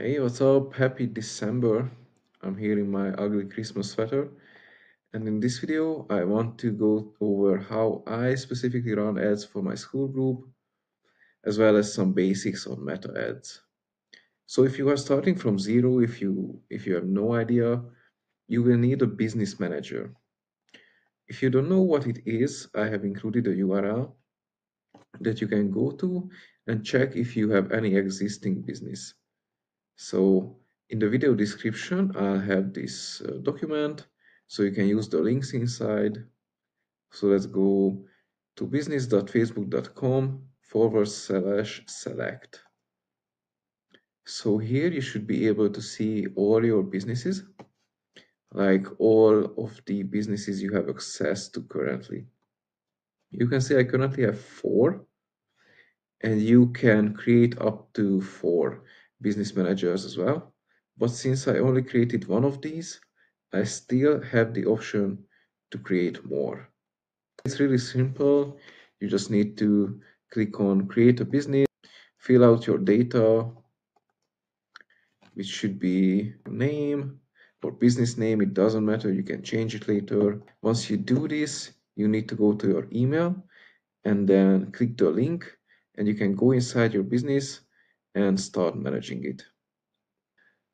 Hey, what's up? Happy December. I'm here in my ugly Christmas sweater. And in this video, I want to go over how I specifically run ads for my Skool group, as well as some basics on meta ads. So if you are starting from zero, if you if you have no idea, you will need a business manager. If you don't know what it is, I have included a URL that you can go to and check if you have any existing business. So in the video description, I'll have this uh, document, so you can use the links inside. So let's go to business.facebook.com forward slash select. So here you should be able to see all your businesses, like all of the businesses you have access to currently. You can see I currently have four, and you can create up to four business managers as well. But since I only created one of these, I still have the option to create more. It's really simple. You just need to click on create a business, fill out your data, which should be name or business name. It doesn't matter. You can change it later. Once you do this, you need to go to your email and then click the link and you can go inside your business and start managing it.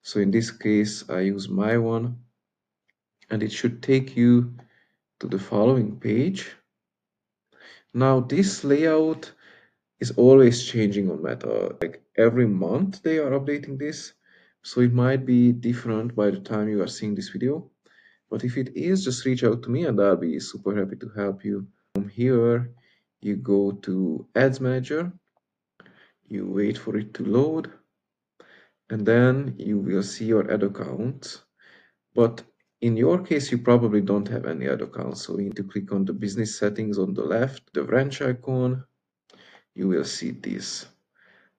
So in this case, I use my one and it should take you to the following page. Now this layout is always changing on Meta. Like every month they are updating this. So it might be different by the time you are seeing this video. But if it is, just reach out to me and I'll be super happy to help you. From here, you go to Ads Manager you wait for it to load and then you will see your ad account. But in your case you probably don't have any ad account so you need to click on the business settings on the left the branch icon. You will see this.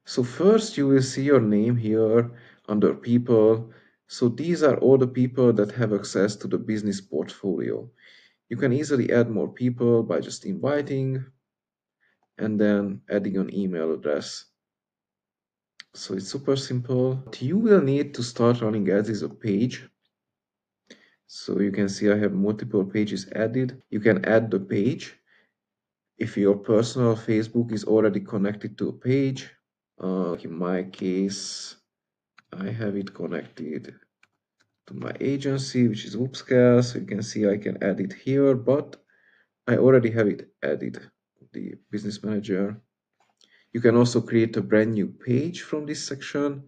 So first you will see your name here under people. So these are all the people that have access to the business portfolio. You can easily add more people by just inviting and then adding an email address so it's super simple. You will need to start running ads is a page. So you can see I have multiple pages added. You can add the page. If your personal Facebook is already connected to a page, uh, in my case, I have it connected to my agency, which is Wupscale. So you can see I can add it here, but I already have it added, the business manager. You can also create a brand new page from this section.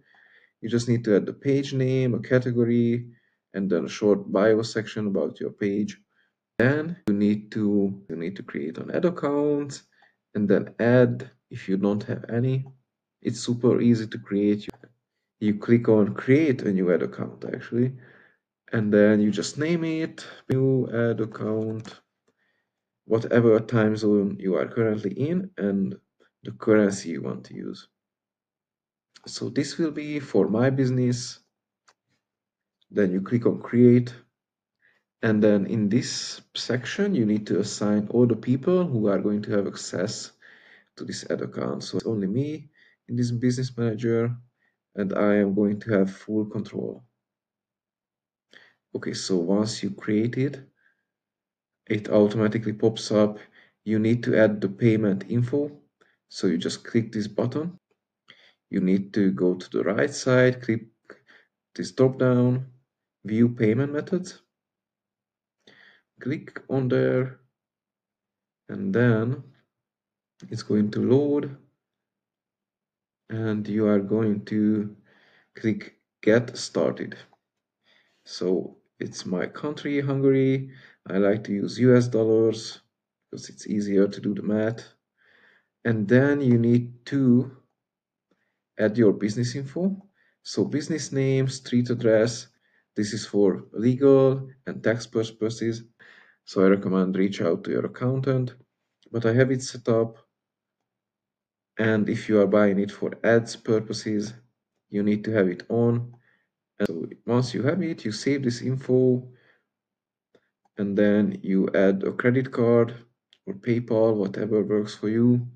You just need to add the page name, a category, and then a short bio section about your page. Then you need to you need to create an ad account and then add if you don't have any. It's super easy to create. You click on create a new ad account actually, and then you just name it new ad account, whatever time zone you are currently in, and the currency you want to use. So this will be for my business. Then you click on create. And then in this section, you need to assign all the people who are going to have access to this ad account. So it's only me in this business manager, and I am going to have full control. Okay, so once you create it, it automatically pops up. You need to add the payment info so you just click this button. You need to go to the right side, click this drop down, view payment methods. Click on there and then it's going to load and you are going to click get started. So it's my country, Hungary. I like to use US dollars because it's easier to do the math and then you need to add your business info. So business name street address this is for legal and tax purposes. So i recommend reach out to your accountant but i have it set up. And if you are buying it for ads purposes you need to have it on. And so once you have it you save this info and then you add a credit card or paypal whatever works for you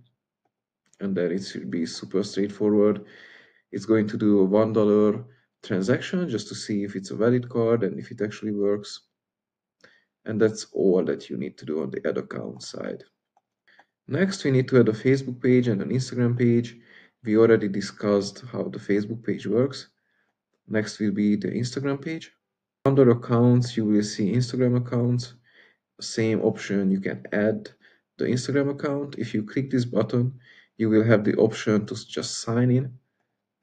and then it should be super straightforward. It's going to do a one dollar transaction just to see if it's a valid card and if it actually works. And that's all that you need to do on the add account side. Next we need to ad a facebook page and an instagram page. We already discussed how the facebook page works. Next will be the instagram page. Under accounts you will see instagram accounts. Same option you can add the instagram account. If you click this button you will have the option to just sign in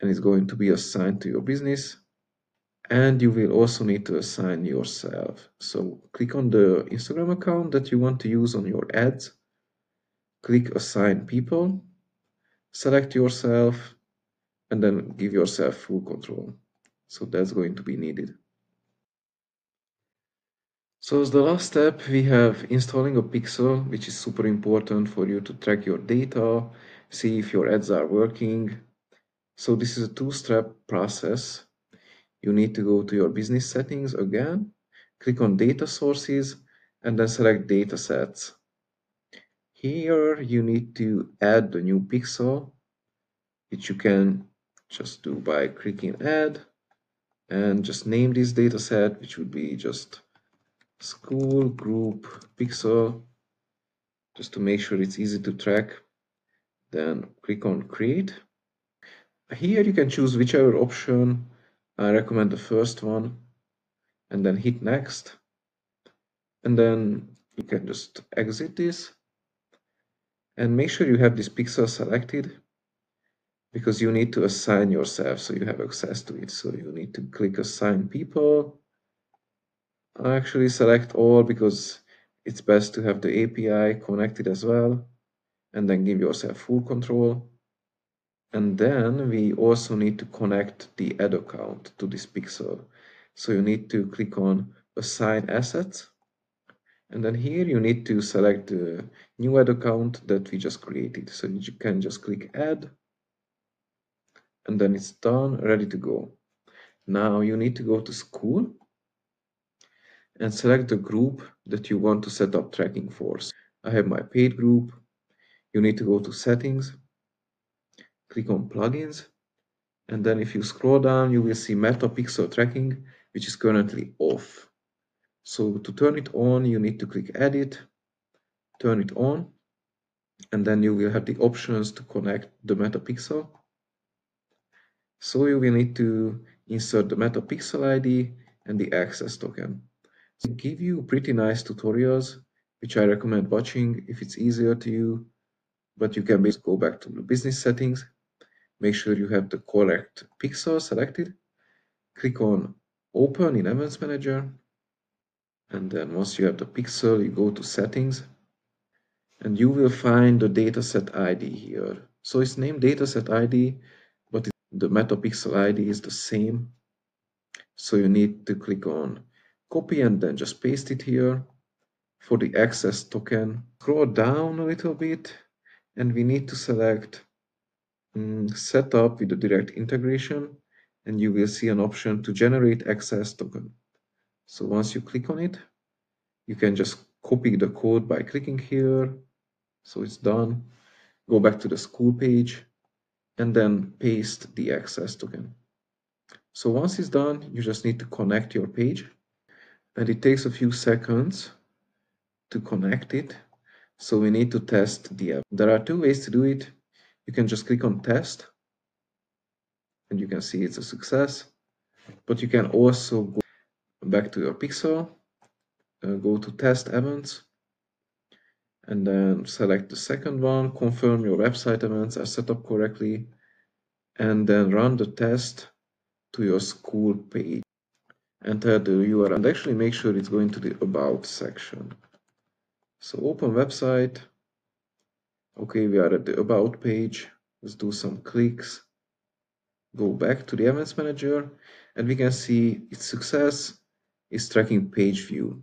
and it's going to be assigned to your business. And you will also need to assign yourself. So click on the instagram account that you want to use on your ads. Click assign people. Select yourself and then give yourself full control. So that's going to be needed. So as the last step we have installing a pixel which is super important for you to track your data see if your ads are working so this is a two-step process you need to go to your business settings again, click on data sources, and then select data sets. Here you need to add the new pixel, which you can just do by clicking add and just name this data set, which would be just Skool group pixel, just to make sure it's easy to track. Then click on create. Here you can choose whichever option. I recommend the first one. And then hit next. And then you can just exit this. And make sure you have this pixel selected because you need to assign yourself. So you have access to it. So you need to click assign people. I actually select all because it's best to have the API connected as well and then give yourself full control and then we also need to connect the ad account to this pixel. So you need to click on assign assets. And then here you need to select the new ad account that we just created. So you can just click add and then it's done, ready to go. Now you need to go to Skool and select the group that you want to set up tracking for. I have my paid group. You need to go to settings click on plugins and then if you scroll down you will see meta pixel tracking which is currently off. So to turn it on you need to click edit turn it on and then you will have the options to connect the meta pixel. So you will need to insert the meta pixel id and the access token. So give you pretty nice tutorials which i recommend watching if it's easier to you but you can basically go back to the business settings Make sure you have the correct pixel selected. Click on Open in Events Manager. And then once you have the pixel, you go to Settings. And you will find the dataset ID here. So it's named dataset ID, but the metapixel ID is the same. So you need to click on copy and then just paste it here. For the access token, scroll down a little bit and we need to select Mm, set up with the direct integration and you will see an option to generate access token. So once you click on it, you can just copy the code by clicking here. So it's done. Go back to the Skool page and then paste the access token. So once it's done, you just need to connect your page and it takes a few seconds to connect it. So we need to test the app. There are two ways to do it. You can just click on test and you can see it's a success. But you can also go back to your pixel uh, go to test events and then select the second one confirm your website events are set up correctly and then run the test to your Skool page. Enter the url and actually make sure it's going to the about section so open website Okay, we are at the About page. Let's do some clicks. Go back to the Events Manager and we can see its success is tracking page view.